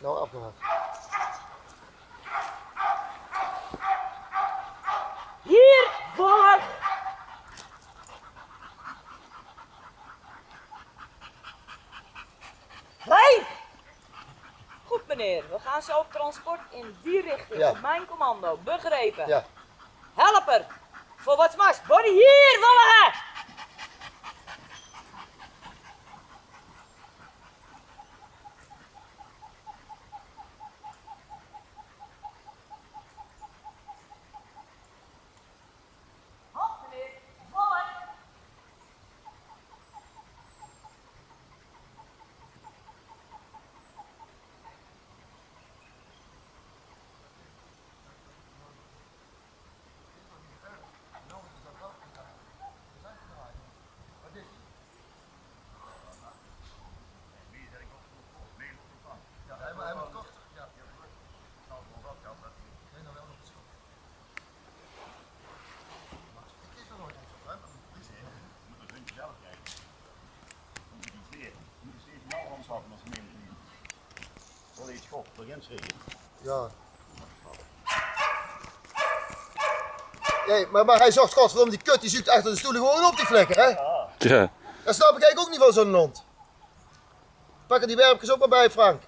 Nou, afgehaakt. Hier, volg! Hey! Goed meneer, we gaan zo op transport in die richting. Ja. Mijn commando, begrepen. Ja. Helper, voor wat mas, body hier, volg! Wel iets schop, schrikken. Ja. Nee, maar, maar hij zag godverdomme die kut, die zoekt achter de stoelen gewoon op die vlekken, hè? Ja. Dat snap ik eigenlijk ook niet van zo'n hond. Pak er die werpjes ook maar bij, Frank.